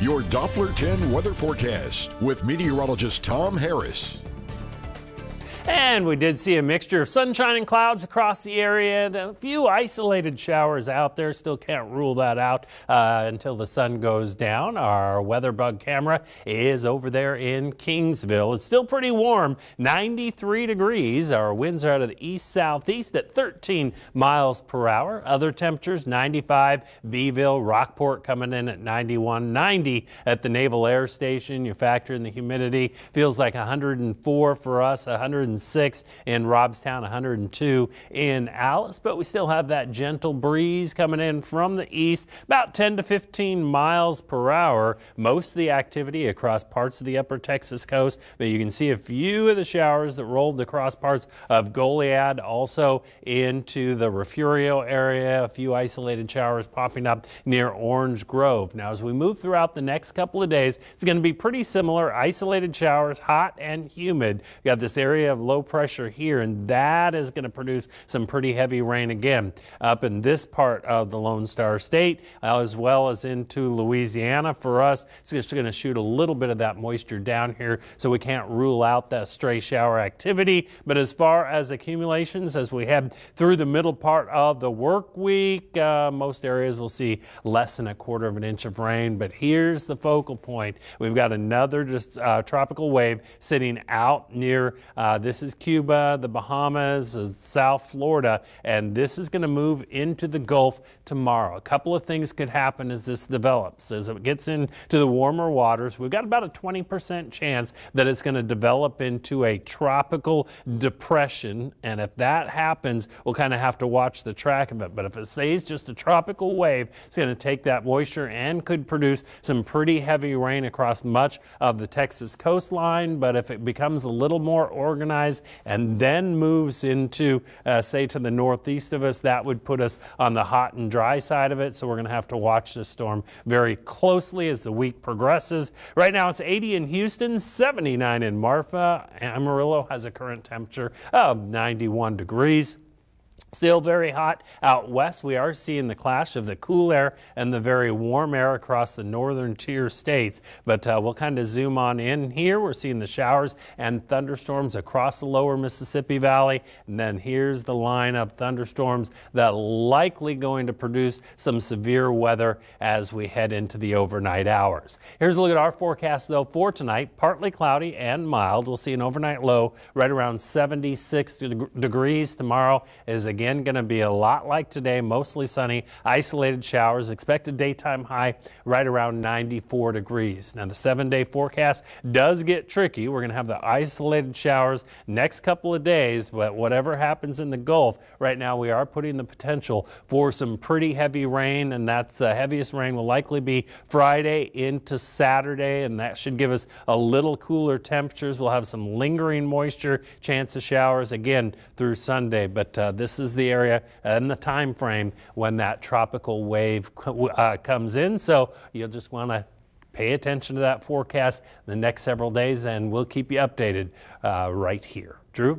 Your Doppler 10 weather forecast with meteorologist Tom Harris. And we did see a mixture of sunshine and clouds across the area. A few isolated showers out there. Still can't rule that out uh, until the sun goes down. Our weather bug camera is over there in Kingsville. It's still pretty warm, 93 degrees. Our winds are out of the east southeast at 13 miles per hour. Other temperatures 95, Beeville, Rockport coming in at 91, 90 at the Naval Air Station. You factor in the humidity, feels like 104 for us, 100 106 in Robstown, 102 in Alice, but we still have that gentle breeze coming in from the east, about 10 to 15 miles per hour. Most of the activity across parts of the upper Texas coast, but you can see a few of the showers that rolled across parts of Goliad, also into the Refugio area, a few isolated showers popping up near Orange Grove. Now, as we move throughout the next couple of days, it's going to be pretty similar, isolated showers, hot and humid. We got this area of low pressure here, and that is going to produce some pretty heavy rain again up in this part of the Lone Star State, as well as into Louisiana. For us, it's just going to shoot a little bit of that moisture down here, so we can't rule out that stray shower activity. But as far as accumulations, as we head through the middle part of the work week, uh, most areas will see less than a quarter of an inch of rain. But here's the focal point. We've got another just, uh, tropical wave sitting out near uh, this this is Cuba, the Bahamas, South Florida, and this is going to move into the Gulf tomorrow. A couple of things could happen as this develops. As it gets into the warmer waters, we've got about a 20% chance that it's going to develop into a tropical depression, and if that happens, we'll kind of have to watch the track of it. But if it stays just a tropical wave, it's going to take that moisture and could produce some pretty heavy rain across much of the Texas coastline. But if it becomes a little more organized, and then moves into, uh, say, to the northeast of us, that would put us on the hot and dry side of it. So we're going to have to watch this storm very closely as the week progresses. Right now it's 80 in Houston, 79 in Marfa. Amarillo has a current temperature of 91 degrees. Still very hot out west. We are seeing the clash of the cool air and the very warm air across the northern tier states. But uh, we'll kind of zoom on in here. We're seeing the showers and thunderstorms across the lower Mississippi Valley. And then here's the line of thunderstorms that likely going to produce some severe weather as we head into the overnight hours. Here's a look at our forecast though for tonight. Partly cloudy and mild. We'll see an overnight low right around 76 degrees. Tomorrow is again going to be a lot like today, mostly sunny, isolated showers, expected daytime high right around 94 degrees. Now the seven day forecast does get tricky. We're going to have the isolated showers next couple of days, but whatever happens in the Gulf, right now we are putting the potential for some pretty heavy rain, and that's the heaviest rain will likely be Friday into Saturday, and that should give us a little cooler temperatures. We'll have some lingering moisture, chance of showers again through Sunday, but uh, this is the area and the time frame when that tropical wave uh, comes in. So you'll just want to pay attention to that forecast the next several days, and we'll keep you updated uh, right here. Drew?